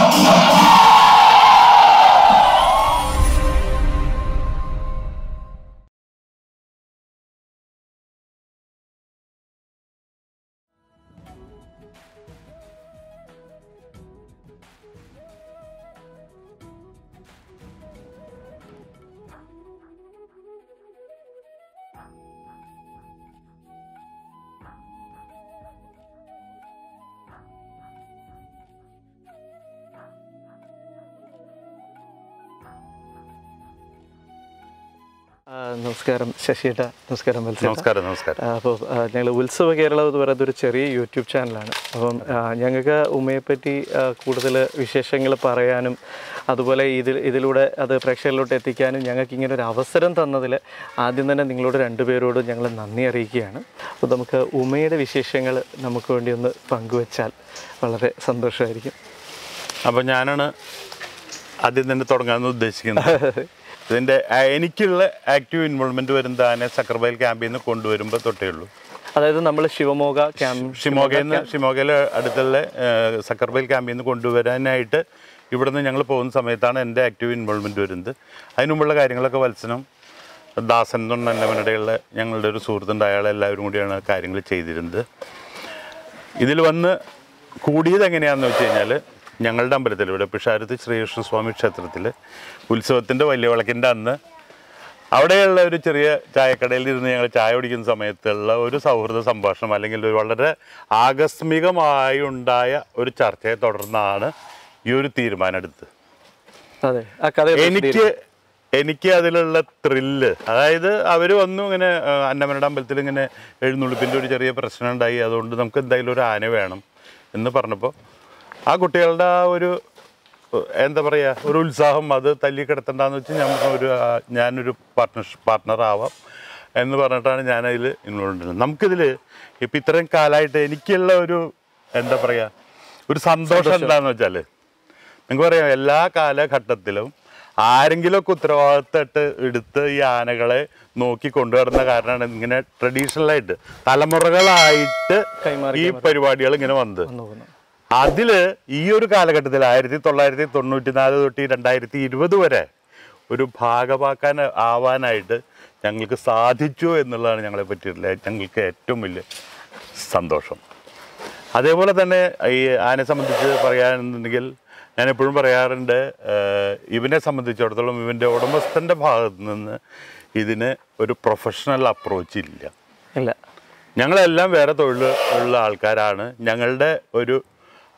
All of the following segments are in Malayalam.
ആ, നമസ്കാരം ശശിയേട്ട. നമസ്കാരം നമസ്കാരം നമസ്കാരം. അപ്പോൾ ഞങ്ങൾ ഉത്സവ കേരളം എന്ന് പറയുന്നത് ഒരു ചെറിയ യൂട്യൂബ് ചാനലാണ്. അപ്പം ഞങ്ങൾക്ക് ഉമയെപ്പറ്റി കൂടുതൽ വിശേഷങ്ങൾ പറയാനും അതുപോലെ ഇതിൽ ഇതിലൂടെ അത് പ്രേക്ഷകരിലോട്ട് എത്തിക്കാനും ഞങ്ങൾക്ക് ഇങ്ങനെ ഒരു അവസരം തന്നതിൽ ആദ്യം തന്നെ നിങ്ങളോട് രണ്ടുപേരോടും ഞങ്ങൾ നന്ദി അറിയിക്കുകയാണ്. അപ്പോൾ നമുക്ക് ഉമയുടെ വിശേഷങ്ങൾ നമുക്ക് വേണ്ടി ഒന്ന് പങ്കുവച്ചാൽ വളരെ സന്തോഷമായിരിക്കും. അപ്പോൾ ഞാനാണ് ആദ്യം തന്നെ തുടങ്ങാമെന്ന് ഉദ്ദേശിക്കുന്നത്. ഇതിന്റെ എനിക്കുള്ള ആക്റ്റീവ് ഇൻവോൾവ്മെന്റ് വരുന്നത് ആനെ സക്കർബൈൽ ക്യാമ്പിൽ നിന്ന് കൊണ്ടുവരുമ്പോൾ തൊട്ടേ ഉള്ളൂ. അതായത് നമ്മൾ ശിവമോഗ ക്യാമ്പ് ഷിമോഗയിൽ നിന്ന് ഷിമോഗയിലെ അടുത്തുള്ള സക്കർബൈൽ ക്യാമ്പിൽ നിന്ന് കൊണ്ടുവരാനായിട്ട് ഇവിടുന്ന് ഞങ്ങൾ പോകുന്ന സമയത്താണ് എന്റെ ആക്റ്റീവ് ഇൻവോൾവ്മെന്റ് വരുന്നത്. അതിനുമുള്ള കാര്യങ്ങളൊക്കെ വത്സനം ദാസൻ എന്ന് പറഞ്ഞ ഞങ്ങളുടെ ഒരു സുഹൃത്തുണ്ട് അയാൾ എല്ലാവരും കൂടിയാണ് കാര്യങ്ങൾ ചെയ്തിരുന്നത്. ഇതിൽ വന്ന് കൂടിയത് എങ്ങനെയാണെന്ന് വെച്ച് കഴിഞ്ഞാൽ ഞങ്ങളുടെ അമ്പലത്തിൽ ഇവിടെ പിഷാരത്ത് ശ്രീകൃഷ്ണസ്വാമി ക്ഷേത്രത്തിൽ ഉത്സവത്തിന്റെ വലിയ വിളക്കിന്റെ അന്ന് അവിടെയുള്ള ഒരു ചെറിയ ചായക്കടയിൽ ഇരുന്ന് ഞങ്ങൾ ചായ കുടിക്കുന്ന സമയത്തുള്ള ഒരു സൗഹൃദ സംഭാഷണം അല്ലെങ്കിൽ ഒരു വളരെ ആകസ്മികമായി ഉണ്ടായ ഒരു ചർച്ചയെ തുടർന്നാണ് ഈ ഒരു തീരുമാനം എടുത്തത് എനിക്ക് എനിക്ക് അതിലുള്ള ത്രില്ല് അതായത് അവർ വന്നു ഇങ്ങനെ അന്നമ്മനുടെ അന്നമനയുടെ അമ്പലത്തിൽ ഇങ്ങനെ എഴുന്നള്ളിപ്പിന്റെ ഒരു ചെറിയ പ്രശ്നം ഉണ്ടായി. അതുകൊണ്ട് നമുക്ക് എന്തായാലും ഒരു ആന വേണം എന്ന് പറഞ്ഞപ്പോൾ ആ കുട്ടികളുടെ ആ ഒരു എന്താ പറയുക ഒരു ഉത്സാഹം അത് തല്ലി കിടത്തണ്ടെന്ന് വെച്ച് ഞാൻ ഒരു ഞാനൊരു പാർട്ട്ണർ പാർട്ട്ണറാവാം എന്ന് പറഞ്ഞിട്ടാണ് ഞാനതിൽ ഇൻവോൾവ് ചെയ്യുന്നത് നമുക്കിതിൽ ഇപ്പം ഇത്രയും കാലമായിട്ട് എനിക്കുള്ള ഒരു എന്താ പറയുക ഒരു സന്തോഷം എന്താണെന്ന് വെച്ചാൽ നിങ്ങൾക്ക് പറയാം എല്ലാ കാലഘട്ടത്തിലും ആരെങ്കിലുമൊക്കെ ഉത്തരവാദിത്തമായിട്ട് എടുത്ത് ഈ ആനകളെ നോക്കി കൊണ്ടുവരുന്ന കാരണമാണ് ഇങ്ങനെ ട്രഡീഷണലായിട്ട് തലമുറകളായിട്ട് ഈ പരിപാടികൾ ഇങ്ങനെ വന്നത്. അതിൽ ഈ ഒരു കാലഘട്ടത്തിൽ ആയിരത്തി തൊള്ളായിരത്തി തൊണ്ണൂറ്റി നാല് തൊട്ട് രണ്ടായിരത്തി ഇരുപത് വരെ ഒരു ഭാഗമാക്കാൻ ആവാനായിട്ട് ഞങ്ങൾക്ക് സാധിച്ചു എന്നുള്ളതാണ് ഞങ്ങളെ പറ്റിയിട്ടുള്ള ഞങ്ങൾക്ക് ഏറ്റവും വലിയ സന്തോഷം. അതേപോലെ തന്നെ ഈ ആനെ സംബന്ധിച്ച് പറയാനുണ്ടെങ്കിൽ ഞാൻ എപ്പോഴും പറയാറുണ്ട് ഇവനെ സംബന്ധിച്ചിടത്തോളം ഇവന്റെ ഉടമസ്ഥന്റെ ഭാഗത്ത് നിന്ന് ഇതിന് ഒരു പ്രൊഫഷണൽ അപ്രോച്ച് ഇല്ല. ഇല്ല. ഞങ്ങളെല്ലാം വേറെ തൊഴിൽ ഉള്ള ആൾക്കാരാണ്. ഞങ്ങളുടെ ഒരു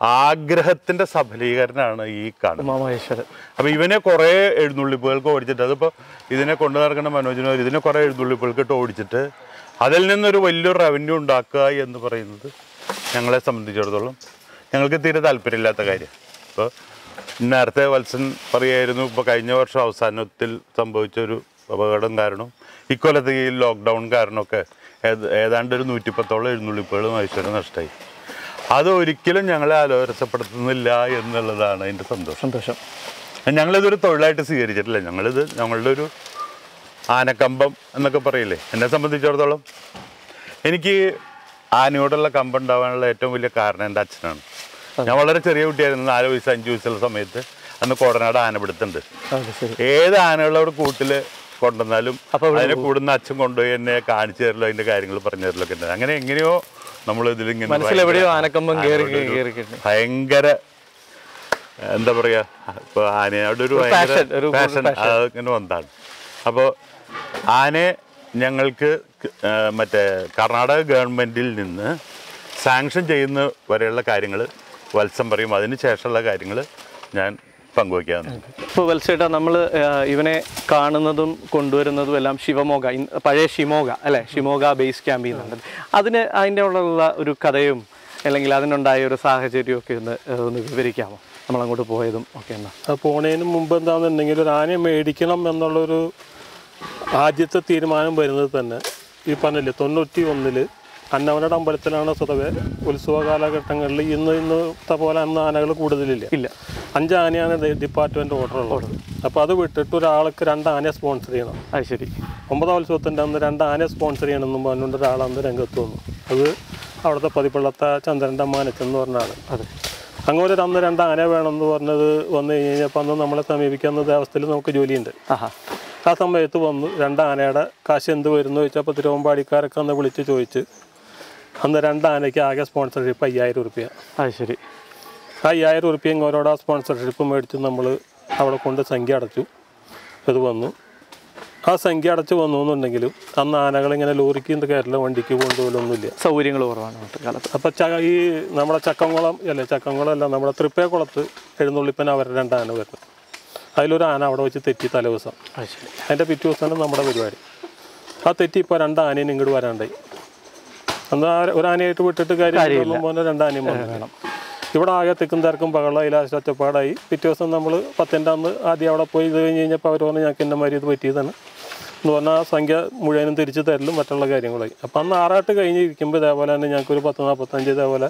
ആഗ്രഹത്തിന്റെ സഫലീകരണമാണ് ഈ കാണുന്നത്. ഉമാമഹേശ്വരൻ അപ്പോൾ ഇവനെ കുറെ എഴുന്നള്ളിപ്പുകൾക്ക് ഓടിച്ചിട്ട് അതിപ്പോ ഇതിനെ കൊണ്ടു നടക്കുന്ന മനോജിനോ ഇതിനെ കുറെ എഴുന്നള്ളിപ്പുകൾക്ക് ഇട്ട് ഓടിച്ചിട്ട് അതിൽ നിന്നൊരു വലിയൊരു റവന്യൂ ഉണ്ടാക്കുക എന്ന് പറയുന്നത് ഞങ്ങളെ സംബന്ധിച്ചിടത്തോളം ഞങ്ങൾക്ക് തീരെ താല്പര്യമില്ലാത്ത കാര്യം. ഇപ്പോൾ നേരത്തെ വത്സൻ പറയായിരുന്നു ഇപ്പോൾ കഴിഞ്ഞ വർഷം അവസാനത്തിൽ സംഭവിച്ച ഒരു അപകടം കാരണം ഇക്കൊല്ലത്തെ ഈ ലോക്ക്ഡൗൺ കാരണമൊക്കെ ഏത് ഏതാണ്ട് ഒരു നൂറ്റിപ്പത്തോളം എഴുന്നള്ളിപ്പുകൾ ഐശ്വര്യം നഷ്ടമായി. അത് ഒരിക്കലും ഞങ്ങളെ ആലോചനപ്പെടുത്തുന്നില്ല എന്നുള്ളതാണ് എന്റെ സന്തോഷം. സന്തോഷം. ഞങ്ങളിതൊരു തൊഴിലായിട്ട് സ്വീകരിച്ചിട്ടില്ല. ഞങ്ങളിത് ഞങ്ങളുടെ ഒരു ആനക്കമ്പം എന്നൊക്കെ പറയില്ലേ? എന്നെ സംബന്ധിച്ചിടത്തോളം എനിക്ക് ആനയോടുള്ള കമ്പം ഉണ്ടാവാനുള്ള ഏറ്റവും വലിയ കാരണം എന്റെ അച്ഛനാണ്. ഞാൻ വളരെ ചെറിയ കുട്ടിയായിരുന്നു. നാല് വയസ്സ് അഞ്ച് വയസ്സുള്ള സമയത്ത് അന്ന് കോടനാട് ആന പിടുത്തുണ്ട് അത് ശരി. ഏത് ആനകളോട് കൂട്ടിൽ കൊണ്ടുവന്നാലും അതിനെ കൂടുന്ന അച്ഛൻ കൊണ്ടുപോയി എന്നെ കാണിച്ചു തരലോ അതിന്റെ കാര്യങ്ങൾ പറഞ്ഞു തരലൊക്കെ ഉണ്ട്. അങ്ങനെ എങ്ങനെയോ നമ്മൾ ഇതിലിങ്ങനെ ആനക്കമ്പം കയറി ആനയോടൊരു കയറി ഭയങ്കര എന്താ പറയാ ഇപ്പൊ ആനയോട് ഒരു ഭയങ്കര ഫാഷൻ ഒരു ഫാഷൻ passion. ഇങ്ങനെ വന്നതാണ്. അപ്പോൾ ആനയെ ഞങ്ങൾക്ക് മറ്റേ കർണാടക ഗവൺമെന്റിൽ നിന്ന് സാങ്ഷൻ ചെയ്യുന്ന വരെയുള്ള കാര്യങ്ങൾ വത്സം പറയും. അതിന് ശേഷമുള്ള കാര്യങ്ങൾ ഞാൻ പങ്കുവയ്ക്കാവുന്നതാണ് ഇപ്പോൾ വത്സേട്ടാ നമ്മൾ ഇവനെ കാണുന്നതും കൊണ്ടുവരുന്നതും എല്ലാം ശിവമോഗ പഴയ ഷിമോഗ അല്ലെ? ഷിമോഗ ബേസ് ക്യാമ്പിൽ നിന്നുണ്ട് അതിന് അതിന്റെ ഉള്ള ഒരു കഥയും അല്ലെങ്കിൽ അതിനുണ്ടായ ഒരു സാഹചര്യവും ഒക്കെ ഒന്ന് ഒന്ന് വിവരിക്കാമോ? നമ്മളങ്ങോട്ട് പോയതും ഒക്കെ എന്നാ പോണേന് പോണതിന് മുമ്പ് എന്താണെന്നുണ്ടെങ്കിൽ ഒരു ആനയെ മേടിക്കണം എന്നുള്ളൊരു ആദ്യത്തെ തീരുമാനം വരുന്നത് തന്നെ ഈ പറഞ്ഞില്ലേ തൊണ്ണൂറ്റി ഒന്നിൽ അന്നവനയുടെ അമ്പലത്തിലാണ് സ്വതവേ ഉത്സവ കാലഘട്ടങ്ങളിൽ ഇന്ന് ഇന്നത്തെ പോലെ അന്ന് ആനകൾ കൂടുതലില്ല. ഇല്ല. അഞ്ച് ആനയാണ് ഡിപ്പാർട്ട്മെന്റ് ഓർഡർ ഉള്ളത്. അപ്പോൾ അത് വിട്ടിട്ട് ഒരാൾക്ക് രണ്ട് ആനയെ സ്പോൺസർ ചെയ്യണം. അത് ശരി. ഒമ്പതാം ഉത്സവത്തിന്റെ അന്ന് രണ്ട് ആനയെ സ്പോൺസർ ചെയ്യണമെന്നും പറഞ്ഞുകൊണ്ട് ഒരാൾ അന്ന് രംഗത്ത് വന്നു. അത് അവിടുത്തെ പതിപ്പള്ളത്തെ ചന്ദ്രന്റെ മാനച്ചെന്ന് പറഞ്ഞാണ് ആൾ അതെ. അങ്ങനെ അന്ന് രണ്ട് ആന വേണമെന്ന് പറഞ്ഞത് വന്നു കഴിഞ്ഞ് കഴിഞ്ഞപ്പോൾ അന്ന് നമ്മളെ സമീപിക്കുന്ന ദേവസ്ഥയിൽ നമുക്ക് ജോലിയുണ്ട്. ആ സമയത്ത് വന്നു രണ്ട് ആനയുടെ കാശ് എന്ത് വരുന്നു ചോദിച്ചപ്പോൾ തിരുവമ്പാടിക്കാരൊക്കെ അന്ന് വിളിച്ച് ചോദിച്ച് അന്ന് രണ്ട് ആനയ്ക്ക് ആകെ സ്പോൺസർഷിപ്പ് അയ്യായിരം റുപ്യ അത് ശരി. അയ്യായിരം ഉറുപ്പ്യം ആ സ്പോൺസർഷിപ്പ് മേടിച്ച് നമ്മൾ അവിടെ കൊണ്ട് സംഖ്യ അടച്ചു. ഇത് വന്നു. ആ സംഖ്യ അടച്ച് വന്നു എന്നുണ്ടെങ്കിലും അന്ന് ആനകളിങ്ങനെ ലോറിക്ക് കയറില്ല വണ്ടിക്ക് കൊണ്ടുപോലൊന്നുമില്ല സൗകര്യങ്ങൾ കുറവാണ് കാലത്ത്. അപ്പോൾ ച ഈ നമ്മുടെ ചക്കംകുളം അല്ലേ ചക്കംകുളം അല്ല നമ്മുടെ തൃപ്പേക്കുളത്ത് എഴുന്നള്ളിപ്പന അവരുടെ രണ്ട് ആന വരുന്നത് അതിലൊരു ആന അവിടെ വെച്ച് തെറ്റി തലേദിവസം അത് അതിന്റെ പിറ്റേ ദിവസമാണ് നമ്മുടെ പരിപാടി. ആ തെറ്റി ഇപ്പോൾ രണ്ട് ആനയും ഇങ്ങോട്ട് വരാണ്ടായി. അന്ന് ഒരു ആനയായിട്ട് വിട്ടിട്ട് കാര്യം രണ്ട് ആനയും വന്നു. ഇവിടെ ആകെ തിക്കും തിരക്കും ബഹളം അതിൽ ഒറ്റപ്പാടായി. പിറ്റേ ദിവസം നമ്മൾ പത്തിന്റെ അന്ന് ആദ്യം അവിടെ പോയി ഇത് കഴിഞ്ഞ് കഴിഞ്ഞപ്പോൾ അവർ പറഞ്ഞു ഞങ്ങൾക്ക് എന്റെ മാതിരി ഇത് പറ്റിയതാണ്. എന്ന് പറഞ്ഞാൽ ആ സംഖ്യ മുഴുവനും തിരിച്ച് തരലും മറ്റുള്ള കാര്യങ്ങളായി. അപ്പം അന്ന് ആറാട്ട് കഴിഞ്ഞിരിക്കുമ്പോൾ ഇതേപോലെ തന്നെ ഞങ്ങൾക്ക് ഒരു പത്ത് നാൽപ്പത്തഞ്ച് ഇതേപോലെ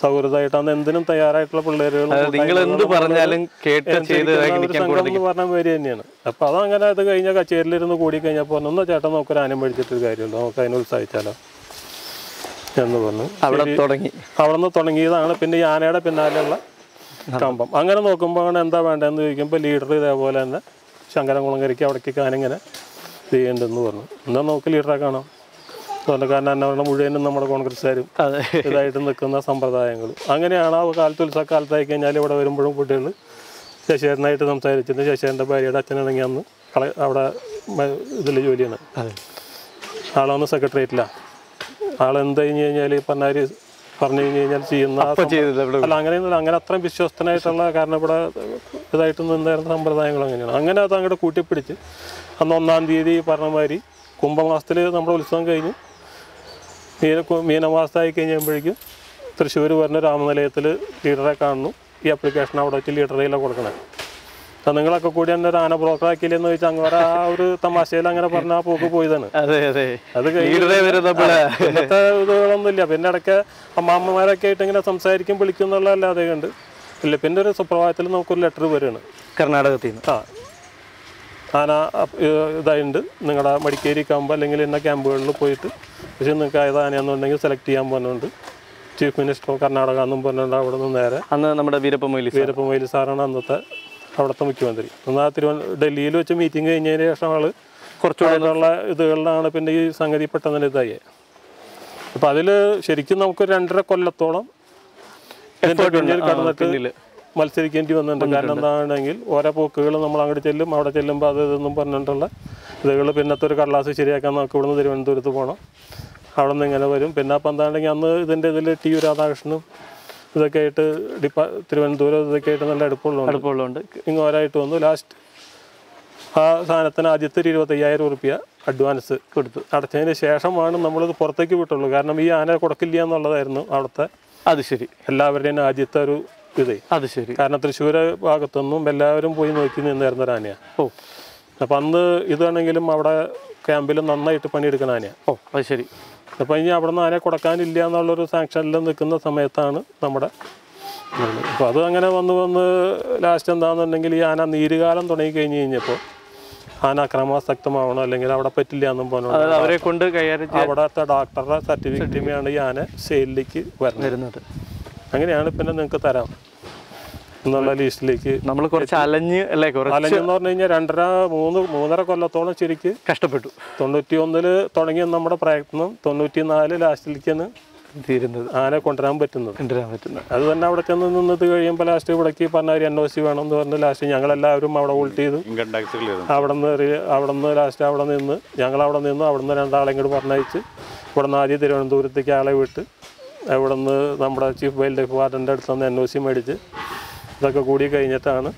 സൗഹൃദമായിട്ട് അന്ന് എന്തിനും തയ്യാറായിട്ടുള്ള പിള്ളേരുകൾ നിങ്ങൾ എന്ത് പറഞ്ഞാലും കേട്ട് ചെയ്ത് നിൽക്കാൻ സംഘം എന്ന് പറഞ്ഞ പേര് തന്നെയാണ്. അപ്പം അതങ്ങനെ അത് കഴിഞ്ഞ കച്ചേരിയിലിരുന്ന് കൂടി കഴിഞ്ഞപ്പോൾ "എന്നാ ചേട്ടൻ നമുക്ക് ഒരു ആനം മേടിച്ചിട്ടൊരു കാര്യമുള്ളൂ നമുക്ക് അതിനെ ഉത്സാഹിച്ചാലോ? എന്ന് പറഞ്ഞു. അവിടെ തുടങ്ങി. അവിടെ നിന്ന് തുടങ്ങിയതാണ് പിന്നെ ഈ ആനയുടെ പിന്നാലെയുള്ള കമ്പം. അങ്ങനെ നോക്കുമ്പോൾ എന്താ വേണ്ടതെന്ന് ചോദിക്കുമ്പോൾ ലീഡർ ഇതേപോലെ തന്നെ ശങ്കരംകുളങ്കരിക്ക് അവിടേക്ക് ആനിങ്ങനെ ചെയ്യേണ്ടെന്ന് പറഞ്ഞു. എന്നാൽ നോക്ക് ലീഡറെ കാണാം. കാരണം മുഴുവനും നമ്മുടെ കോൺഗ്രസ്സുകാരും ഇതായിട്ട് നിൽക്കുന്ന സമ്പ്രദായങ്ങൾ അങ്ങനെയാണ് ആ കാലത്ത് ഉത്സവക്കാലത്തായി കഴിഞ്ഞാൽ ഇവിടെ വരുമ്പോഴും കുട്ടികൾ ശശിധരനായിട്ട് സംസാരിച്ചിട്ട് ശശിധരന്റെ ഭാര്യയുടെ അച്ഛനാണെങ്കിൽ അന്ന് അവിടെ ഇതിൽ ജോലിയാണ് ആളന്ന് സെക്രട്ടേറിയറ്റിലാണ് ആളെന്ത് കഴിഞ്ഞ് കഴിഞ്ഞാൽ പറഞ്ഞാൽ പറഞ്ഞു കഴിഞ്ഞ് കഴിഞ്ഞാൽ ചെയ്യുന്ന അല്ല അങ്ങനെ അത്രയും വിശ്വസ്തനായിട്ടുള്ള കാരണം ഇവിടെ ഇതായിട്ട് നിന്നായിരുന്ന സമ്പ്രദായങ്ങൾ അങ്ങനെയാണ്. അങ്ങനെ അത് അങ്ങോട്ട് കൂട്ടിപ്പിടിച്ച് അന്ന് ഒന്നാം തീയതി പറഞ്ഞമാതിരി പറഞ്ഞ കുംഭമാസത്തിൽ നമ്മുടെ ഉത്സവം കഴിഞ്ഞു. മീന മീനമാസത്തായി കഴിഞ്ഞപ്പോഴേക്കും തൃശ്ശൂർ വരുന്ന രാമനിലയത്തിൽ ലീഡറെ കാണുന്നു. ഈ അപ്ലിക്കേഷൻ അവിടെ വെച്ച് ലീഡറിലാണ് കൊടുക്കണേ. നിങ്ങളൊക്കെ കൂടി എന്റെ ഒരു ആന ബ്രോക്കർ ആക്കിയില്ലെന്ന് ചോദിച്ചാൽ അങ്ങനെ ആ ഒരു തമാശയിൽ അങ്ങനെ പറഞ്ഞ ആ പോക്ക് പോയതാണ്. അതെ ഇന്നത്തെ ഇതുകളൊന്നുമില്ല പിന്നെ ഇടയ്ക്ക് അമ്മാമ്മമാരൊക്കെ ആയിട്ട് ഇങ്ങനെ സംസാരിക്കും വിളിക്കുന്നുള്ളതല്ലാതെ കണ്ട്. ഇല്ല പിന്നെ ഒരു സുപ്രഭാതത്തിൽ നമുക്കൊരു ലെറ്റർ വരികയാണ് കർണാടകത്തിൽ നിന്ന്. ആ. ആന ഇതായിട്ടുണ്ട് നിങ്ങളുടെ മടിക്കേരി ക്യാമ്പ് അല്ലെങ്കിൽ ഇന്ന ക്യാമ്പുകളിൽ പോയിട്ട് പക്ഷേ നിങ്ങൾക്ക് ഏത് ആനയാണെന്നുണ്ടെങ്കിൽ സെലക്ട് ചെയ്യാൻ പോകുന്നുണ്ട് ചീഫ് മിനിസ്റ്റർ ഓഫ് കർണാടക എന്നും പറഞ്ഞുകൊണ്ട് അവിടെ നിന്ന് നേരെ അന്ന് നമ്മുടെ വീരപ്പ മൊയ്ലി വീരപ്പ മൊയ്ലി സാറാണ് അന്നത്തെ അവിടുത്തെ മുഖ്യമന്ത്രി. എന്നാൽ തിരുവനന്തപുരം ഡൽഹിയിൽ വെച്ച് മീറ്റിംഗ് കഴിഞ്ഞതിന് ശേഷം ആൾ കുറച്ചുകൂടെയുള്ള ഇതുകളിലാണ് പിന്നെ ഈ സംഗതി പെട്ടെന്ന് ഇതായി. അപ്പം അതിൽ ശരിക്കും നമുക്ക് രണ്ടര കൊല്ലത്തോളം ഇതിന്റെ പിന്നിൽ കടന്നിട്ട് മത്സരിക്കേണ്ടി വന്നിട്ടുണ്ട്. കാരണം എന്താണെങ്കിൽ ഓരോ പോക്കുകൾ നമ്മൾ അങ്ങോട്ട് ചെല്ലും അവിടെ ചെല്ലുമ്പോൾ അത് ഇതൊന്നും പറഞ്ഞിട്ടുള്ള ഇതുകൾ പിന്നത്തെ ഒരു കടലാസ് ശരിയാക്കാൻ നമുക്ക് ഇവിടുന്ന് തിരുവനന്തപുരത്ത് പോകണം അവിടെ നിന്ന് ഇങ്ങനെ വരും. പിന്നെ അപ്പം എന്താണെങ്കിൽ അന്ന് ഇതിന്റെ ഇതിൽ ടി. യു രാധാകൃഷ്ണനും ഇതൊക്കെ ആയിട്ട് ഡിപ്പാ തിരുവനന്തപുരം ഇതൊക്കെ ആയിട്ട് നല്ല അടുപ്പമുള്ളതുകൊണ്ട് അടുപ്പമുള്ളതുകൊണ്ട് ഇങ്ങോരായിട്ട് വന്നു. ലാസ്റ്റ് ആ സാധനത്തിന് ആദ്യത്തെ ഒരു ഇരുപത്തയ്യായിരം റുപ്യ അഡ്വാൻസ് കൊടുത്തു. അടച്ചതിന് ശേഷമാണ് നമ്മളിത് പുറത്തേക്ക് വിട്ടുള്ളൂ. കാരണം ഈ ആന കൊടുക്കില്ല എന്നുള്ളതായിരുന്നു അവിടുത്തെ അത് ശരി. എല്ലാവരുടെയും ആദ്യത്തെ ഒരു ഇതേ. അത് ശരി. കാരണം തൃശ്ശൂർ ഭാഗത്തൊന്നും എല്ലാവരും പോയി നോക്കി നിന്നായിരുന്ന ഒരു ആനയാണ് ഓ. അപ്പം അന്ന് ഇതാണെങ്കിലും അവിടെ ക്യാമ്പിൽ നന്നായിട്ട് പണിയെടുക്കണ ആനയാണ് ഓ അത് ശരി. അപ്പം ഇനി അവിടെ നിന്ന് ആരെ കൊടുക്കാനില്ല എന്നുള്ളൊരു സാങ്ഷനിൽ നിൽക്കുന്ന സമയത്താണ് നമ്മുടെ അപ്പോൾ അത് അങ്ങനെ വന്ന് വന്ന് ലാസ്റ്റ് എന്താണെന്നുണ്ടെങ്കിൽ ഈ ആന നീരുകാലം തുടങ്ങി കഴിഞ്ഞ് കഴിഞ്ഞപ്പോൾ ആന അക്രമാസക്തമാവണോ അല്ലെങ്കിൽ അവിടെ പറ്റില്ല എന്നും പറഞ്ഞു അതായത് അവരെ കൊണ്ട് കൈകാര്യം അവിടുത്തെ ഡോക്ടറുടെ സർട്ടിഫിക്കറ്റുമാണ് ഈ ആന സെയിലിലേക്ക് വരുന്നത്. അങ്ങനെയാണ് പിന്നെ നിങ്ങൾക്ക് തരാം. എന്നുള്ള ലിസ്റ്റിലേക്ക് നമ്മൾ കുറച്ച് അലഞ്ഞ് അല്ലേ? കുറച്ച് അലഞ്ഞെന്ന് പറഞ്ഞു കഴിഞ്ഞാൽ രണ്ടര മൂന്ന് മൂന്നര കൊല്ലത്തോളം ശരിക്ക് കഷ്ടപ്പെട്ടു. തൊണ്ണൂറ്റി ഒന്നിൽ തുടങ്ങിയ നമ്മുടെ പ്രയത്നം തൊണ്ണൂറ്റി നാല് ലാസ്റ്റിലേക്കാണ് തീരുന്നത്. ആനെ കൊണ്ടുവരാൻ പറ്റുന്നത്. കൊണ്ടുവരാൻ പറ്റുന്നത്. അത് തന്നെ അവിടെ ചെന്ന് നിന്നത് കഴിയുമ്പോൾ ലാസ്റ്റ് ഇവിടേക്ക് പറഞ്ഞ ഒരു എൻ ഒ സി വേണം എന്ന് പറഞ്ഞ് ലാസ്റ്റ് ഞങ്ങളെല്ലാവരും അവിടെ വോൾട്ട് ചെയ്ത് അവിടെ നിന്ന് അവിടെ നിന്ന് ലാസ്റ്റ് അവിടെ നിന്ന് ഞങ്ങൾ അവിടെ നിന്ന് അവിടെ നിന്ന് രണ്ടാളെ ഇങ്ങോട്ട് പറഞ്ഞയച്ച് ഇവിടെ നിന്ന് ആദ്യം തിരുവനന്തപുരത്തേക്ക് ആളെ വിട്ട് അവിടെ നിന്ന് നമ്മുടെ ചീഫ് വൈൽഡ് ലൈഫ് വാർഡന്റെ അടുത്ത് നിന്ന് എൻ ഒ സി മേടിച്ച് ഇതൊക്കെ കൂടി കഴിഞ്ഞിട്ടാണ്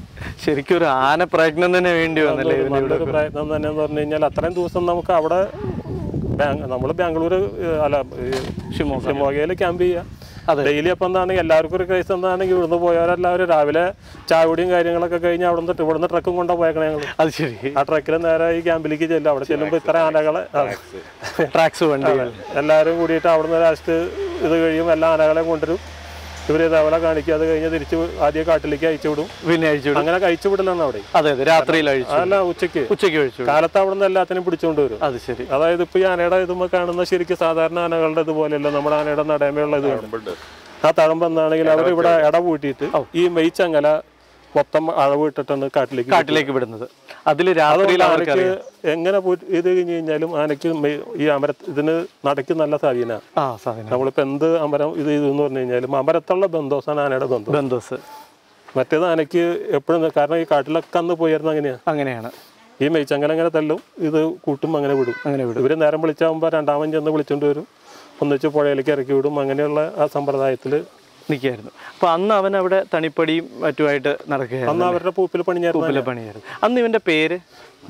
ശരിക്കും ഒരു ആന പ്രയത്നം തന്നെ വേണ്ടി വന്നല്ലേ പ്രയത്നം തന്നെ എന്ന് പറഞ്ഞു കഴിഞ്ഞാൽ അത്രയും ദിവസം നമുക്ക് അവിടെ നമ്മൾ ബാംഗ്ലൂർ അല്ല ഷിമോഗ ഷിമോഗയിൽ ക്യാമ്പ് അതെ. ചെയ്യുക ഡെയിലി അപ്പം എന്താണെങ്കിൽ എല്ലാവർക്കും ഒരു കേസ് എന്താണെങ്കിൽ ഇവിടുന്ന് പോയവരെല്ലാവരും രാവിലെ ചാവടിയും കാര്യങ്ങളൊക്കെ കഴിഞ്ഞ് അവിടെ നിന്ന് ഇവിടുന്ന് ട്രക്കും കൊണ്ടാ പോയേക്കണേ ഞങ്ങൾ അത് ശരി. ആ ട്രക്കിൽ നേരെ ഈ ക്യാമ്പിലേക്ക് ചെല്ലും. അവിടെ ചെല്ലുമ്പോൾ ഇത്ര ആനകളെ ട്രാക്സ് വേണ്ടി. എല്ലാവരും കൂടിയിട്ട് അവിടുന്ന് ലാസ്റ്റ് ഇത് കഴിയും. എല്ലാ ആനകളെയും കൊണ്ടുവരും. ഇവർ ഇതേപോലെ കാണിക്കുക അത് കഴിഞ്ഞ് തിരിച്ച് ആദ്യ കാട്ടിലേക്ക് അയച്ചു വിടും. പിന്നെ അഴിച്ചു വിടും. അങ്ങനെ അയച്ചു വിടലാണ് അവിടെ. അതെ അതെ. രാത്രിയിൽ അഴിച്ചു ഉച്ചയ്ക്ക് ഉച്ചയ്ക്ക് ഉച്ചയ്ക്ക് അഴിച്ചു കാലത്ത് അവിടെ നിന്ന് എല്ലാത്തിനും പിടിച്ചുകൊണ്ട് വരും. അത് ശരി. അതായത് ഇപ്പൊ ഈ ആനയുടെ ഇതുമ്പോ കാണുന്ന ശരിക്കും സാധാരണ ആനകളുടെ ഇതുപോലെയല്ല നമ്മുടെ ആനയുടെ നടയമയുള്ള ഇത് ആ തഴമ്പ് എന്താണെങ്കിൽ അവർ ഇവിടെ ഇട പൂട്ടിയിട്ട് ഈ മെയ്ച്ചങ്ങല മൊത്തം അളവ് ഇട്ടിട്ടാണ് കാട്ടിലേക്ക് കാട്ടിലേക്ക് വിടുന്നത്. അതിൽ രാത്രിയിൽ അവർക്ക് ആനയ്ക്ക് എങ്ങനെ ഇത് കഴിഞ്ഞ് കഴിഞ്ഞാലും ആനയ്ക്ക് ഈ അമര ഇതിന് നടക്ക് നല്ല സ്വാധീന. ആ സാധനം നമ്മളിപ്പോൾ എന്ത് അമരം ഇത് ഇതെന്ന് പറഞ്ഞു കഴിഞ്ഞാലും അമരത്തുള്ള ബന്ധോസാണ് ആനയുടെ ബന്ധം. ബന്ധോസ്. മറ്റേത് ആനയ്ക്ക് എപ്പോഴും കാരണം ഈ കാട്ടിലൊക്കെ അന്ന് പോയിരുന്ന അങ്ങനെയാണ് അങ്ങനെയാണ്. ഈ മെയ്ച്ചങ്ങനെ അങ്ങനെ തല്ലും ഇത് കൂട്ടും അങ്ങനെ വിടും. അങ്ങനെ വിടും. ഇവർ നേരം വിളിച്ചാകുമ്പോൾ രണ്ടാമൻ ചെന്ന് വിളിച്ചോണ്ട് വരും. ഒന്നിച്ച് പുഴയിലേക്ക് ഇറക്കി വിടും. അങ്ങനെയുള്ള ആ സമ്പ്രദായത്തിൽ നിൽക്കുകയായിരുന്നു. അപ്പോൾ അന്ന് അവൻ അവിടെ തണിപ്പടിയും മറ്റുമായിട്ട് നടക്കുകയായിരുന്നു. അന്ന് അവരുടെ പൂപ്പിൽ പണിയായിരുന്നു പണിയായിരുന്നു. അന്ന് ഇവന്റെ പേര്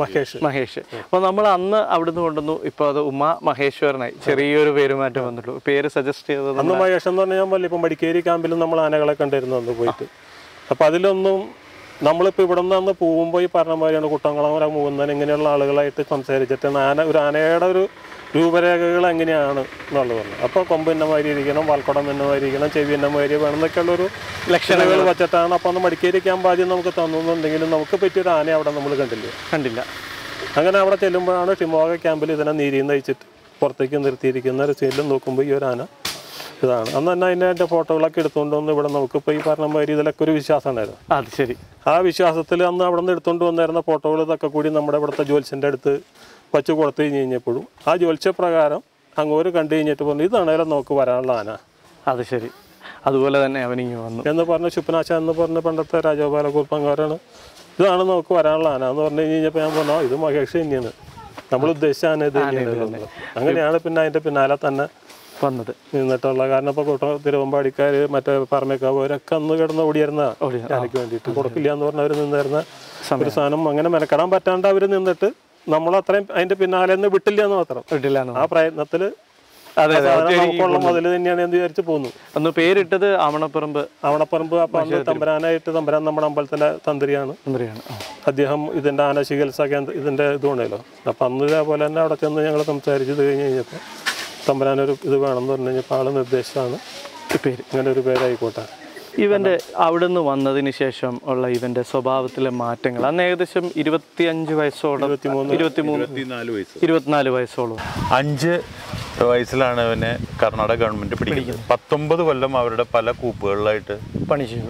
മഹേഷ്. മഹേഷ്. അപ്പോൾ നമ്മൾ അന്ന് അവിടുന്ന് കൊണ്ടുവന്നു. ഇപ്പോൾ അത് ഉമ്മ മഹേശ്വരനായി. ചെറിയൊരു പേരുമാറ്റം വന്നിട്ടുള്ളൂ. പേര് സജസ്റ്റ് ചെയ്തത് അന്ന് മഹേഷ് എന്ന് പറഞ്ഞാൽ ഇപ്പം മടിക്കേരി ക്യാമ്പിലും നമ്മൾ ആനകളെ കണ്ടിരുന്നു അന്ന് പോയിട്ട്. അപ്പൊ അതിലൊന്നും നമ്മളിപ്പോൾ ഇവിടെ നിന്ന് അന്ന് പോകുമ്പോൾ ഈ പറഞ്ഞ മാതിരിയാണ് കുട്ടംകുളം മൂന്നൻ ഇങ്ങനെയുള്ള ആളുകളായിട്ട് സംസാരിച്ചിട്ട് ആന ഒരു ആനയുടെ ഒരു രൂപരേഖകൾ എങ്ങനെയാണ് എന്നുള്ളത് അപ്പോൾ കൊമ്പ് എന്ന മാതിരി ഇരിക്കണം വാൽക്കുടം എന്ന മാതിരി ഇരിക്കണം ചെവി എന്ന മാതിരി വേണം എന്നൊക്കെയുള്ള ഒരു ലക്ഷണങ്ങൾ. വെച്ചിട്ടാണ് അപ്പോൾ അന്ന് മടിക്കേരി ക്യാമ്പ് ആദ്യം നമുക്ക് തന്നുന്നുണ്ടെങ്കിലും നമുക്ക് പറ്റിയൊരു ആന അവിടെ നമ്മൾ കണ്ടില്ല. കണ്ടില്ല. അങ്ങനെ അവിടെ ചെല്ലുമ്പോഴാണ് ഷിമോഗ ക്യാമ്പിൽ ഇതിനെ നീരിയും നയിച്ചിട്ട് പുറത്തേക്ക് നിർത്തിയിരിക്കുന്ന ഒരു ചെല്ലും നോക്കുമ്പോൾ ഈ ഒരു ആന ഇതാണ്. അന്ന് തന്നെ അതിന്റെ ഫോട്ടോകളൊക്കെ എടുത്തുകൊണ്ട് വന്ന് ഇവിടെ നമുക്കിപ്പോൾ ഈ പറഞ്ഞ മാതിരി ഇതിലൊക്കെ ഒരു വിശ്വാസം ഉണ്ടായിരുന്നു. അത് ശരി. ആ വിശ്വാസത്തിൽ അന്ന് അവിടെ നിന്ന് എടുത്തുകൊണ്ട് വന്നിരുന്ന ഫോട്ടോകൾ ഇതൊക്കെ കൂടി നമ്മുടെ ഇവിടുത്തെ ജ്യോത്സ്യന്റെ അടുത്ത് വച്ച് കൊടുത്തു കഴിഞ്ഞ് കഴിഞ്ഞപ്പോഴും ആ ജ്യോത്സ്യപ്രകാരം അങ്ങോട്ട് കണ്ടു കഴിഞ്ഞിട്ട് പറഞ്ഞു ഇതാണേലും നമുക്ക് വരാനുള്ള ആന. അത് ശരി. അതുപോലെ തന്നെ അവനിങ്ങ് വന്നു. എന്ന് പറഞ്ഞ ശുപ്പനാശ എന്ന് പറഞ്ഞ പണ്ടത്തെ രാജഗോപാലകുറുപ്പ് അങ്ങാരാണ് ഇതാണ് നമുക്ക് വരാനുള്ള ആന. എന്ന് പറഞ്ഞു കഴിഞ്ഞപ്പോൾ ഞാൻ പറഞ്ഞു ഇത് മഹേഷ് തന്നെയാണ്. നമ്മൾ ഉദ്ദേശിച്ച ആന ഇത് അങ്ങനെയാണ് പിന്നെ അതിന്റെ പിന്നാലെ തന്നെ വന്നത്. നിന്നിട്ടുള്ള കാരണം ഇപ്പോൾ കൂട്ട തിരുവമ്പാടിക്കാർ മറ്റേ പറമേക്കാവ് അവരൊക്കെ അന്ന് കിടന്ന് ഓടിയായിരുന്ന ഓടി, വേണ്ടിട്ട് വേണ്ടിയിട്ട്. കൊടുക്കില്ല എന്ന് പറഞ്ഞവർ നിന്നിരുന്ന ഒരു സാധനം അങ്ങനെ മെനക്കെടാൻ പറ്റാണ്ട് അവർ നിന്നിട്ട് നമ്മൾ അത്രയും അതിന്റെ പിന്നാലെ നിന്ന് വിട്ടില്ല എന്ന് മാത്രം. വിട്ടില്ല ആ പ്രയത്നത്തിൽ മുതൽ തന്നെയാണ് എന്ന് വിചാരിച്ചു പോന്നു. അന്ന് പേരിട്ടത് ആവണപ്പറമ്പ്. ആവണപ്പറമ്പ് അപ്പൊ അന്ന് തമ്പരാനായിട്ട് തമ്പരാൻ നമ്മുടെ അമ്പലത്തിന്റെ തന്ത്രിയാണ്. അദ്ദേഹം ഇതിന്റെ ആന ചികിത്സാ കേന്ദ്ര ഇതിന്റെ ഇതുണ്ടല്ലോ. അപ്പൊ അന്ന് ഇതേപോലെ തന്നെ അവിടെ ചെന്ന് ഞങ്ങൾ സംസാരിച്ചത് കഴിഞ്ഞ് കഴിഞ്ഞപ്പോൾ തമ്പരാനൊരു ഇത് വേണമെന്ന് പറഞ്ഞു കഴിഞ്ഞപ്പോൾ ആൾ നിർദ്ദേശമാണ് ഈ പേര്. ഇങ്ങനെ ഒരു പേരായിക്കോട്ടെ. ഇവന്റെ അവിടെ നിന്ന് വന്നതിന് ശേഷം ഉള്ള ഇവന്റെ സ്വഭാവത്തിലെ മാറ്റങ്ങൾ. അന്ന് ഏകദേശം ഇരുപത്തിയഞ്ച് വയസ്സോളം ഇരുപത്തിനാല് വയസ്സ്. ഇരുപത്തിനാല് വയസ്സോളം. അഞ്ച് വയസ്സിലാണ് ഇവനെ കർണാടക ഗവൺമെന്റ് പിടിക്കുന്നത്. പത്തൊമ്പത് കൊല്ലം അവരുടെ പല കൂപ്പുകളിലായിട്ട് പണി ചെയ്തു.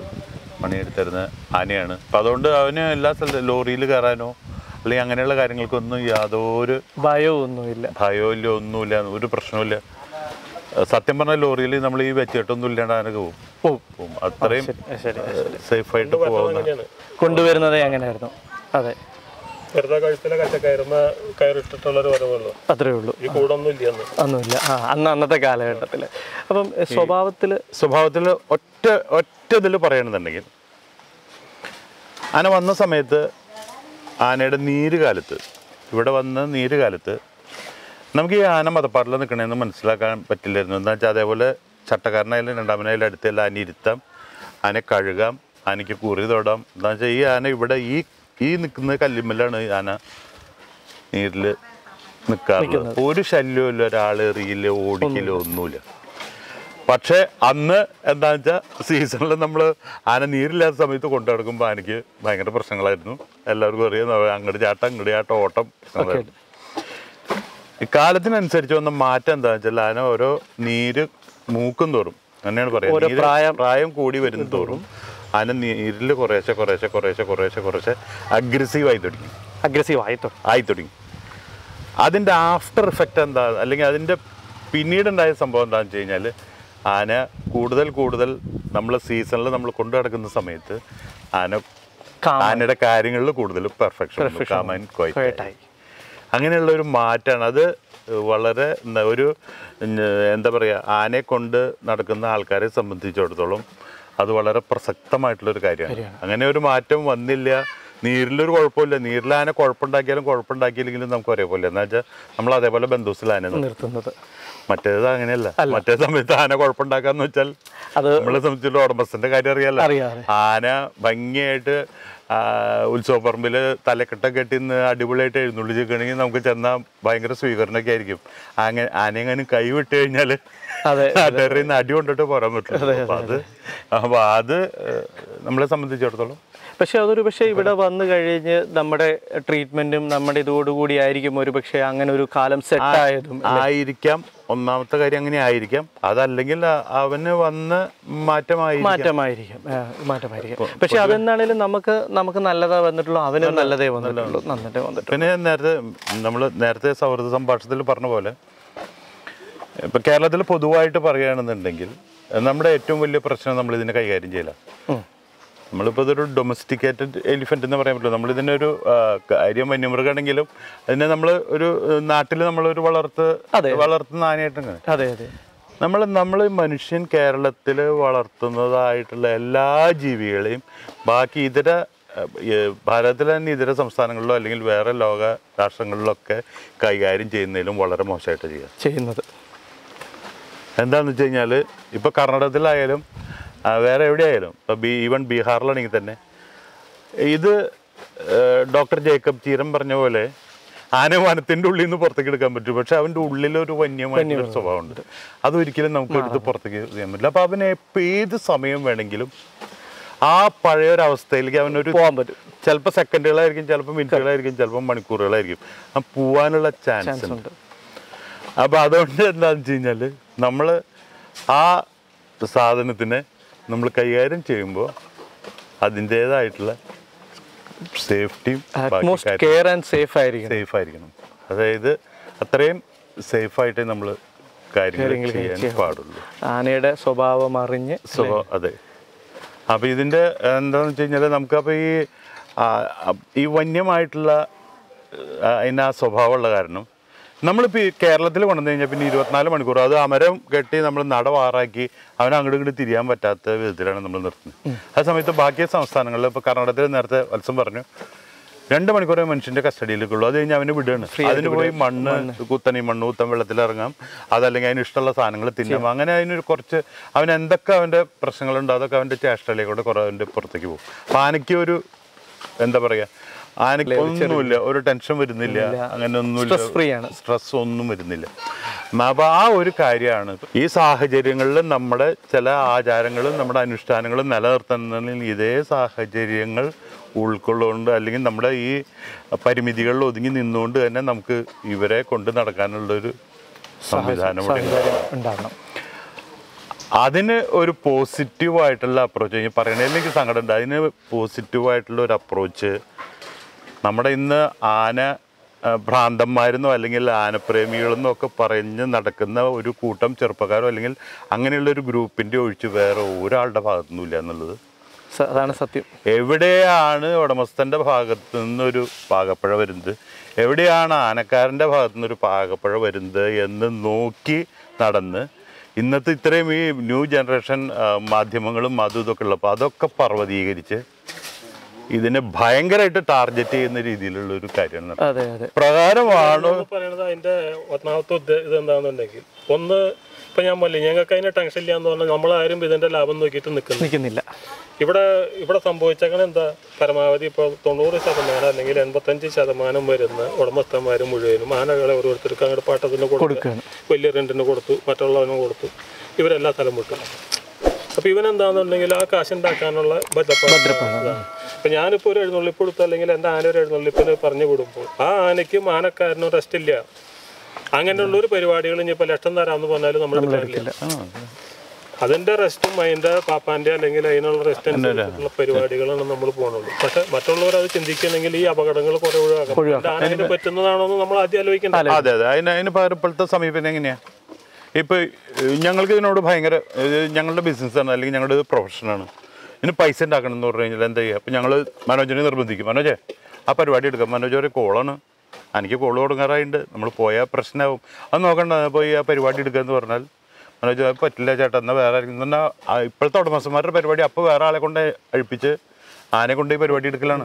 പണിയെടുത്തിരുന്ന ആനയാണ്. അപ്പം അതുകൊണ്ട് അവന് എല്ലാ സ്ഥലത്തും ലോറിയിൽ കയറാനോ അല്ലെങ്കിൽ അങ്ങനെയുള്ള കാര്യങ്ങൾക്കൊന്നും യാതൊരു ഭയമൊന്നുമില്ല ഭയവും ഇല്ല ഒന്നുമില്ല ഒരു പ്രശ്നവുമില്ല. സത്യം പറഞ്ഞ ലോറിയിൽ നമ്മൾ ഈ വെച്ചിട്ടൊന്നും ഇല്ലാണ്ട് അങ്ങനെ പോകും പോവും. പോകും അത്രയും സേഫായിട്ട് പോകുന്ന കൊണ്ടുവരുന്നതേ അങ്ങനെയായിരുന്നു അതെ. അത്രേ ഉള്ളൂ. ഈ കൂടൊന്നും ഇല്ല ഒന്നുമില്ല. ആ അന്ന് അന്നത്തെ കാലഘട്ടത്തിൽ അപ്പം സ്വഭാവത്തിൽ സ്വഭാവത്തിൽ ഒറ്റ ഒറ്റ ഇതിൽ പറയണമെന്നുണ്ടെങ്കിൽ ആന വന്ന സമയത്ത് ആനയുടെ നീര് കാലത്ത് ഇവിടെ വന്ന നീര് കാലത്ത് നമുക്ക് ഈ ആന മതപ്പാട്ടിൽ നിൽക്കണമെന്ന് മനസ്സിലാക്കാൻ പറ്റില്ലായിരുന്നു. എന്താ വെച്ചാൽ അതേപോലെ ചട്ടക്കാരനായാലും രണ്ടാമനായാലും അടുത്തെല്ലാം ആന ഇരുത്താം ആനയെ കഴുകാം ആനയ്ക്ക് കുറി തൊടാം. എന്താ വെച്ചാൽ ഈ ആന ഇവിടെ ഈ ഈ നിൽക്കുന്ന കല്ലിമ്മലാണ് ഈ ആന നീരിൽ നിൽക്കാറുള്ളത് ഒരു ശല്യമില്ല ഒരാൾ എറിയില്ല ഓടിക്കില്ല ഒന്നുമില്ല. പക്ഷേ അന്ന് എന്താണെന്ന് വെച്ചാൽ സീസണിൽ നമ്മൾ ആന നീരില്ലാത്ത സമയത്ത് കൊണ്ടു നടക്കുമ്പോൾ ആനയ്ക്ക് ഭയങ്കര പ്രശ്നങ്ങളായിരുന്നു. എല്ലാവർക്കും അറിയാം. അങ്ങോട്ട് ചാട്ടം ഇങ്ങോട്ട് ചാട്ടം ഓട്ടം. പ്രശ്നങ്ങളായിരുന്നു കാലത്തിനനുസരിച്ച് വന്ന മാറ്റം എന്താണെന്ന് വെച്ചാൽ ആന ഓരോ നീര് മൂക്കും തോറും. അങ്ങനെയാണ് പറയുന്നത്. പ്രായം- പ്രായം കൂടി വരുന്ന തോറും. ആന നീരിൽ കുറേശ്ശെ കുറേശ്ശെ കുറേശ്ശെ കുറേശ്ശെ കുറേശ്ശെ അഗ്രസീവ് ആയി തുടങ്ങി. അഗ്രസീവ് ആയി ആയി തുടങ്ങി. അതിന്റെ ആഫ്റ്റർ ഇഫക്റ്റ് എന്താ? അല്ലെങ്കിൽ അതിന്റെ പിന്നീടുണ്ടായ സംഭവം എന്താണെന്ന് വെച്ച് കഴിഞ്ഞാൽ ആന കൂടുതൽ കൂടുതൽ നമ്മൾ സീസണിൽ നമ്മൾ കൊണ്ടു നടക്കുന്ന സമയത്ത് ആന. ആനയുടെ കാര്യങ്ങളിൽ കൂടുതൽ പെർഫെക്ഷൻ. കാമൻ അങ്ങനെയുള്ള ഒരു മാറ്റാണ്. അത് വളരെ ഒരു എന്താ പറയുക ആനയെ കൊണ്ട് നടക്കുന്ന ആൾക്കാരെ സംബന്ധിച്ചിടത്തോളം അത് വളരെ പ്രസക്തമായിട്ടുള്ളൊരു കാര്യമാണ്. അങ്ങനെ ഒരു മാറ്റം വന്നില്ല. നീരിലൊരു കുഴപ്പമില്ല. നീരിൽ ആന കുഴപ്പമുണ്ടാക്കിയാലും കുഴപ്പമുണ്ടാക്കിയില്ലെങ്കിലും നമുക്ക് ഒരേപോലെ എന്ന് വെച്ചാൽ നമ്മൾ അതേപോലെ ബന്ധുസിലാന നിർത്തും. നിർത്തുന്നത്. മറ്റേത് അങ്ങനെയല്ല. മറ്റേ സമയത്ത് ആന കുഴപ്പമുണ്ടാക്കാന്ന് വെച്ചാൽ അത് നമ്മളെ സംബന്ധിച്ചുള്ള ഉടമസ്ഥന്റെ കാര്യം അറിയാലോ. അറിയാതെ ആന ഭംഗിയായിട്ട് ഉത്സവപ്പറമ്പിൽ തലക്കെട്ടൊക്കെ കെട്ടി നിന്ന് അടിപൊളിയായിട്ട് എഴുന്നള്ളിച്ചിരിക്കണമെങ്കിൽ നമുക്ക് ചെന്നാൽ ഭയങ്കര സ്വീകരണമൊക്കെ ആയിരിക്കും. അങ്ങനെ ആനയെങ്ങാനും കൈ വിട്ട് കഴിഞ്ഞാൽ നാട്ടുകാരുടെ അടി കൊണ്ടിട്ട് പോരാൻ പറ്റില്ല. അപ്പൊ അത് അപ്പം അത് നമ്മളെ സംബന്ധിച്ചിടത്തോളം പക്ഷെ അതൊരു പക്ഷേ ഇവിടെ വന്നു കഴിഞ്ഞ് നമ്മുടെ ട്രീറ്റ്മെന്റും നമ്മുടെ ഇതോടുകൂടി ആയിരിക്കും ഒരു പക്ഷേ അങ്ങനെ ഒരു കാലം സെറ്റ് ആയതും ആയിരിക്കാം. ഒന്നാമത്തെ കാര്യം അങ്ങനെ ആയിരിക്കാം. അതല്ലെങ്കിൽ അവന് വന്ന് മാറ്റമായിരിക്കും. മാറ്റമായിരിക്കും. മാറ്റമായിരിക്കും. പക്ഷെ അവനാണെങ്കിലും നമുക്ക് നമുക്ക് നല്ലതാ വന്നിട്ടുള്ളൂ. അവനും നല്ലതേ വന്നിട്ടുള്ളൂ. നന്നിട്ടേ വന്നിട്ടുള്ളൂ. പിന്നെ നേരത്തെ നമ്മൾ നേരത്തെ സൗഹൃദ സംഭാഷണത്തിൽ പറഞ്ഞ പോലെ ഇപ്പൊ കേരളത്തിൽ പൊതുവായിട്ട് പറയുകയാണെന്നുണ്ടെങ്കിൽ നമ്മുടെ ഏറ്റവും വലിയ പ്രശ്നം നമ്മൾ ഇതിനെ കൈകാര്യം ചെയ്യില്ല. നമ്മളിപ്പോൾ ഇതൊരു ഡൊമസ്റ്റിക്കേറ്റഡ് എലിഫന്റ് എന്ന് പറയാൻ പറ്റില്ല. ഒരു കാര്യം വന്യമൃഗമാണെങ്കിലും അതിനെ നമ്മൾ ഒരു നാട്ടിൽ നമ്മളൊരു വളർത്ത്. വളർത്തുന്ന ആനയായിട്ടാണ് അതെ അതെ. നമ്മൾ നമ്മൾ മനുഷ്യൻ കേരളത്തിൽ വളർത്തുന്നതായിട്ടുള്ള എല്ലാ ജീവികളെയും ബാക്കി ഇതര ഭാരതത്തിലെ തന്നെ ഇതര സംസ്ഥാനങ്ങളിലോ അല്ലെങ്കിൽ വേറെ ലോക രാഷ്ട്രങ്ങളിലൊക്കെ കൈകാര്യം ചെയ്യുന്നതിലും വളരെ മോശമായിട്ട് ചെയ്യുക. ചെയ്യുന്നത്. എന്താണെന്ന് വെച്ച് കഴിഞ്ഞാൽ ഇപ്പോൾ കർണാടകത്തിലായാലും വേറെ എവിടെയായാലും. ഇപ്പോൾ ബി ഈവൻ ബീഹാറിലാണെങ്കിൽ തന്നെ. ഇത് ഡോക്ടർ ജേക്കബ് ചീരം പറഞ്ഞ പോലെ ആന വനത്തിന്റെ ഉള്ളിൽ നിന്ന് പുറത്തേക്ക് എടുക്കാൻ പറ്റും. പക്ഷെ അവന്റെ ഉള്ളിലൊരു വന്യമായിട്ടുള്ള സ്വഭാവമുണ്ട്. അതൊരിക്കലും നമുക്ക് എടുത്ത് പുറത്തേക്ക് ചെയ്യാൻ പറ്റില്ല. അപ്പോൾ അവനെ എപ്പോൾ ഏത് സമയം വേണമെങ്കിലും ആ പഴയ ഒരു അവസ്ഥയിലേക്ക് അവനൊരു പോകാൻ പറ്റും. ചിലപ്പോൾ സെക്കൻഡുകളായിരിക്കും ചിലപ്പോൾ മിനിറ്റുകളായിരിക്കും ചിലപ്പോൾ മണിക്കൂറുകളായിരിക്കും. ആ പോവാനുള്ള ചാൻസ് ചാൻസ് ഉണ്ട്. അപ്പോൾ അതുകൊണ്ട് എന്താണെന്ന് വെച്ച് കഴിഞ്ഞാൽ നമ്മൾ ആ സാധനത്തിനെ നമ്മൾ കൈകാര്യം ചെയ്യുമ്പോൾ അതിന്റെതായിട്ടുള്ള സേഫ്റ്റിയും കെയർ ആൻഡ് സേഫ് ആയിരിക്കും സേഫ് ആയിരിക്കണം. അതായത് അത്രയും സേഫായിട്ടേ നമ്മൾ കാര്യങ്ങൾ ചെയ്യാൻ പാടുള്ളൂ. ആനയുടെ സ്വഭാവം അറിഞ്ഞ് സ്വഭാവം അതെ. അപ്പോൾ ഇതിന്റെ എന്താണെന്ന് വെച്ച് കഴിഞ്ഞാൽ നമുക്കപ്പോൾ ഈ ഈ വന്യമായിട്ടുള്ള അതിന് ആ സ്വഭാവമുള്ള കാരണം നമ്മളിപ്പോൾ ഈ കേരളത്തിൽ കൊണ്ടുവന്നു കഴിഞ്ഞാൽ പിന്നെ ഇരുപത്തിനാല് മണിക്കൂർ. അത് അമരം കെട്ടി നമ്മൾ നടവാറാക്കി അവനെ അങ്ങോട്ട് ഇങ്ങോട്ട് തിരിയാൻ പറ്റാത്ത വിധത്തിലാണ് നമ്മൾ നിർത്തുന്നത്. ആ സമയത്ത് ബാക്കി സംസ്ഥാനങ്ങളിൽ ഇപ്പോൾ കർണാടകത്തിൽ നേരത്തെ വത്സം പറഞ്ഞു രണ്ട് മണിക്കൂറേ മനുഷ്യന്റെ കസ്റ്റഡിയിലേക്കുള്ളൂ അത് കഴിഞ്ഞ് അവന് വിടുകയാണ്. അതിന് പോയി മണ്ണ് കുത്തനി മണ്ണ് കുത്തൻ വെള്ളത്തിൽ ഇറങ്ങാം. അതല്ലെങ്കിൽ അതിന് ഇഷ്ടമുള്ള സാധനങ്ങൾ തിന്നാം. അങ്ങനെ അതിനൊരു കുറച്ച് അവൻ എന്തൊക്കെ അവന്റെ പ്രശ്നങ്ങളുണ്ടോ അതൊക്കെ അവന്റെ ചേഷ്ടയിലേക്കൂടെ കുറേ അവന്റെ പുറത്തേക്ക് പോകും. അപ്പോൾ ആനയ്ക്ക് ഒരു എന്താ പറയാ ആനയ്ക്ക് ഒന്നുമില്ല ഒരു ടെൻഷൻ വരുന്നില്ല അങ്ങനെ ഒന്നുമില്ല ആണ്. സ്ട്രെസ് ഒന്നും വരുന്നില്ല. അപ്പോൾ ആ ഒരു കാര്യമാണ്. ഈ സാഹചര്യങ്ങളിൽ നമ്മുടെ ചില ആചാരങ്ങളും നമ്മുടെ അനുഷ്ഠാനങ്ങളും നിലനിർത്തുന്നതിൽ ഇതേ സാഹചര്യങ്ങൾ ഉൾക്കൊള്ളുകൊണ്ട് അല്ലെങ്കിൽ നമ്മുടെ ഈ പരിമിതികളിൽ ഒതുങ്ങി നിന്നുകൊണ്ട് തന്നെ നമുക്ക് ഇവരെ കൊണ്ട് നടക്കാനുള്ളൊരു സംവിധാനം ഉണ്ടാകണം അതിന് ഒരു പോസിറ്റീവായിട്ടുള്ള അപ്രോച്ച് പറയണതിൽ എനിക്ക് സങ്കടമുണ്ട് അതിന് പോസിറ്റീവായിട്ടുള്ള ഒരു അപ്രോച്ച് നമ്മുടെ ഇന്ന് ആന ഭ്രാന്തന്മാരെന്നോ അല്ലെങ്കിൽ ആനപ്രേമികളെന്നോ ഒക്കെ പറഞ്ഞ് നടക്കുന്ന ഒരു കൂട്ടം ചെറുപ്പക്കാരോ അല്ലെങ്കിൽ അങ്ങനെയുള്ള ഒരു ഗ്രൂപ്പിന്റെ ഒഴിച്ച് വേറെ ഒരാളുടെ ഭാഗത്തുനിന്നില്ല എന്നുള്ളത്? അതാണ് സത്യം. എവിടെയാണ് ഉടമസ്ഥന്റെ ഭാഗത്തു നിന്നൊരു പാകപ്പഴ വരുന്നത്? എവിടെയാണ് ആനക്കാരന്റെ ഭാഗത്തു നിന്നൊരു പാകപ്പഴ വരുന്നത് എന്ന് നോക്കി നടന്ന് ഇന്നത്തെ ഇത്രയും ഈ ന്യൂ ജനറേഷൻ മാധ്യമങ്ങളും അതും ഇതൊക്കെ ഉള്ളപ്പോൾ അതൊക്കെ പർവതീകരിച്ച് ഇതിനെ ഭയങ്കരമായിട്ട് ടാർഗറ്റ് ചെയ്യുന്ന രീതിയിലുള്ള ഒരു അതെ പ്രകാരമാണ് പറയുന്നത് അതിന്റെ ഒന്നാമത്തെ ഇത് എന്താണെന്നുണ്ടെങ്കിൽ ഒന്ന് ഇപ്പൊ ഞാൻ പറഞ്ഞില്ലേ ഞങ്ങൾക്ക് അതിന്റെ ടെൻഷൻ ഇല്ല എന്ന് പറഞ്ഞാൽ നമ്മളാരും ഇതിന്റെ ലാഭം നോക്കിയിട്ട് നിൽക്കുന്നു നിൽക്കുന്നില്ല. ഇവിടെ ഇവിടെ സംഭവിച്ചേക്കണ എന്താ? പരമാവധി ഇപ്പോൾ തൊണ്ണൂറ് ശതമാനം അല്ലെങ്കിൽ എൺപത്തഞ്ച് ശതമാനം വരുന്ന ഉടമസ്ഥന്മാർ മുഴുവനും ആനകളെ ഓരോരുത്തർക്ക് അങ്ങോട്ട് പാട്ടത്തിന് കൊടുക്കുക വലിയ റെന്റിന് കൊടുത്തു മറ്റുള്ളവനും കൊടുത്തു ഇവരെല്ലാ സ്ഥലം വിട്ടു. അപ്പൊ ഇവനെന്താണെന്നുണ്ടെങ്കിൽ ആ കാശ് ഉണ്ടാക്കാനുള്ള ഭദ്രപ്പാണ്. അപ്പൊ ഞാനിപ്പോ ഒരു എഴുന്നള്ളിപ്പ് കൊടുത്തു അല്ലെങ്കിൽ എന്റെ ആന ഒരു എഴുന്നള്ളിപ്പിന് പറഞ്ഞു വിടുമ്പോൾ ആ ആനയ്ക്കും ആനക്കാരനും റെസ്റ്റ് ഇല്ല. അങ്ങനെയുള്ള ഒരു പരിപാടികൾ ഇനിയിപ്പോ ലക്ഷം തരാമെന്ന് പറഞ്ഞാലും നമ്മൾ എടുക്കാറില്ല അതിന്റെ റെസ്റ്റും അതിന്റെ പാപ്പാന്റെ അല്ലെങ്കിൽ അതിനുള്ള റെസ്റ്റ് പരിപാടികളാണ് നമ്മൾ പോകുന്നുള്ളൂ പക്ഷെ മറ്റുള്ളവർ അത് ചിന്തിക്കണമെങ്കിൽ ഈ അപകടങ്ങൾ കുറെ ഒഴിവാക്കാം. ആനയ്ക്ക് പറ്റുന്നതാണോ നമ്മൾ ആദ്യം ആലോചിക്കേണ്ടത്. അതെ അതെ. അതിന് അതിന് പകരം ഇപ്പോഴത്തെ സമീപനം എങ്ങനെയാ? ഇപ്പൊ ഞങ്ങൾക്ക് ഇതിനോട് ഭയങ്കര ഞങ്ങളുടെ ബിസിനസ് ആണ് അല്ലെങ്കിൽ ഞങ്ങളുടെ പ്രൊഫഷനാണ് ഇതിന് പൈസ ഉണ്ടാക്കണം എന്ന് പറഞ്ഞു കഴിഞ്ഞാൽ എന്താ ചെയ്യുക? അപ്പം ഞങ്ങൾ മനോജിനെ നിർബന്ധിക്കും. മനോജേ ആ പരിപാടി എടുക്കാം. മനോജ് ഒരു കോളാണ്. എനിക്ക് കോൾ തുടങ്ങാറായിട്ടുണ്ട് നമ്മൾ പോയാൽ പ്രശ്നമാവും അത് നോക്കണ്ട. പോയി ആ പരിപാടി എടുക്കുക എന്ന് പറഞ്ഞാൽ മനോജ് അത് പറ്റില്ല ചേട്ടാ. എന്നാൽ വേറെ ആരെങ്കിലും എന്നാൽ ഇപ്പോഴത്തെ ഉടമസ്ഥന്മാരുടെ പരിപാടി അപ്പോൾ വേറെ ആളെ കൊണ്ട് അഴിപ്പിച്ച് ആനെ കൊണ്ട് ഈ പരിപാടി എടുക്കലാണ്.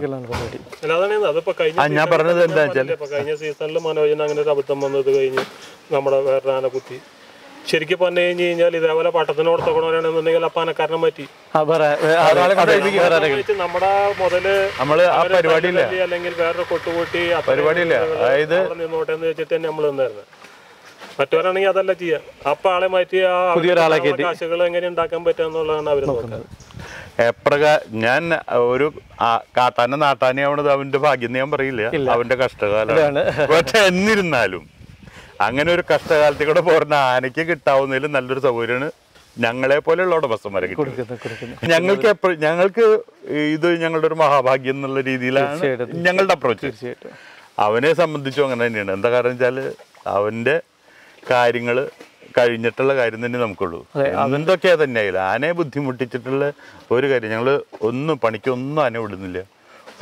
ഞാൻ പറഞ്ഞത്. എന്താ വെച്ചാൽ കഴിഞ്ഞ സീസണിൽ മനോജൻ അങ്ങനെ ഒരു അബദ്ധം വന്നത് കഴിഞ്ഞ് നമ്മുടെ വേറെ ആന കുത്തി ശരിക്കും പറഞ്ഞു കഴിഞ്ഞു കഴിഞ്ഞാൽ ഇതേപോലെ പട്ടത്തിനോട് തൊക്കണവരാണെന്നുണ്ടെങ്കിൽ അപ്പൊ ആനക്കാരനെ മാറ്റി ആ, ആരെങ്കിലും. വെച്ച് നമ്മുടെ മുതൽ നമ്മൾ ആ പരിപാടിയില്ല. അല്ലെങ്കിൽ വേറൊരു കൊട്ടുകൂട്ടി പരിപാടിയില്ല. അതായത് നിന്നോട്ടെ എന്ന് വെച്ചിട്ട് തന്നെ നമ്മൾ നിന്നായിരുന്നു. മറ്റവരാണെങ്കിൽ അതല്ല ചെയ്യാം. അപ്പൊ ആളെ മാറ്റി ആ പുതിയൊരാളെ കാശുകൾ എങ്ങനെ ഉണ്ടാക്കാൻ പറ്റുക എന്നുള്ളതാണ് അവർ നോക്കുന്നത്. എപ്രകാ ഞാൻ ഒരു ആ- നാട്ടാനും ആവണത് അവന്റെ ഭാഗ്യം ഞാൻ പറയില്ല. അവന്റെ കഷ്ടകാലമാണ്. പക്ഷെ എന്നിരുന്നാലും അങ്ങനെ ഒരു കഷ്ടകാലത്തിൽ കൂടെ പോരുന്ന ആനയ്ക്ക് കിട്ടാവുന്നതിൽ നല്ലൊരു സൗകര്യമാണ് ഞങ്ങളെ പോലെയുള്ള ഉടമസ്ഥന്മാരെ ഞങ്ങൾക്ക് എപ്പോഴും ഞങ്ങൾക്ക് ഇത് ഞങ്ങളുടെ ഒരു മഹാഭാഗ്യം എന്നുള്ള രീതിയിലാണ് ഞങ്ങളുടെ അപ്രോച്ച് അവനെ സംബന്ധിച്ചും അങ്ങനെ തന്നെയാണ്. എന്താ കാരണം വെച്ചാൽ അവന്റെ കാര്യങ്ങൾ കഴിഞ്ഞിട്ടുള്ള കാര്യം തന്നെ നമുക്കുള്ളൂ. എന്തൊക്കെയാ തന്നെ ആയാലും ആനയെ ബുദ്ധിമുട്ടിച്ചിട്ടുള്ള ഒരു കാര്യം. ഞങ്ങൾ ഒന്നും പണിക്കൊന്നും ആന വിടുന്നില്ല.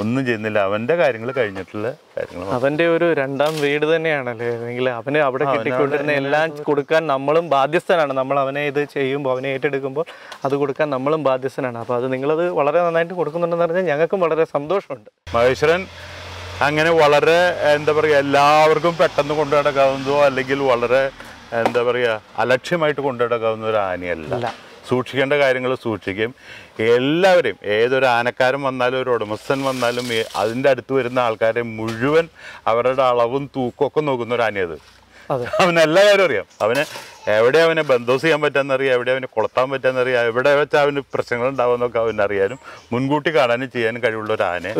ഒന്നും ചെയ്യുന്നില്ല. അവന്റെ കാര്യങ്ങൾ കഴിഞ്ഞിട്ടുള്ള കാര്യങ്ങൾ അവന്റെ ഒരു രണ്ടാം വീട് തന്നെയാണല്ലേ? അല്ലെങ്കിൽ അവന് അവിടെ കിട്ടിക്കൊണ്ടിരുന്ന എല്ലാം കൊടുക്കാൻ നമ്മളും ബാധ്യസ്ഥനാണ്. നമ്മൾ അവനെ ഇത് ചെയ്യുമ്പോൾ അവനെ ഏറ്റെടുക്കുമ്പോൾ അത് കൊടുക്കാൻ നമ്മളും ബാധ്യസ്ഥനാണ്. അപ്പോൾ അത് നിങ്ങളത് വളരെ നന്നായിട്ട് കൊടുക്കുന്നുണ്ടെന്ന് പറഞ്ഞാൽ ഞങ്ങൾക്കും വളരെ സന്തോഷമുണ്ട്. മഹേശ്വരൻ അങ്ങനെ വളരെ എന്താ പറയുക എല്ലാവർക്കും പെട്ടെന്ന് കൊണ്ടു നടക്കാവുന്നതോ അല്ലെങ്കിൽ വളരെ എന്താ പറയുക അലക്ഷ്യമായിട്ട് കൊണ്ടു നടക്കാവുന്ന ഒരു ആനയല്ല. സൂക്ഷിക്കേണ്ട കാര്യങ്ങൾ സൂക്ഷിക്കും. എല്ലാവരെയും ഏതൊരു ആനക്കാരൻ വന്നാലും ഒരു ഉടമസ്ഥൻ വന്നാലും അതിന്റെ അടുത്ത് വരുന്ന ആൾക്കാരെ മുഴുവൻ അവരുടെ അളവും തൂക്കമൊക്കെ നോക്കുന്ന ഒരു ആനയത് അവന് എല്ലാ കാര്യവും അറിയാം. അവന് എവിടെ അവനെ ബന്ധോസ് ചെയ്യാൻ പറ്റാന്നറിയാം എവിടെ അവനെ കൊളത്താൻ പറ്റാന്നറിയാം എവിടെ വെച്ചാൽ അവന് പ്രശ്നങ്ങൾ ഉണ്ടാവുമെന്നൊക്കെ അവനറിയാനും മുൻകൂട്ടി കാണാനും ചെയ്യാനും കഴിവുള്ള ഒരു ആനയെ.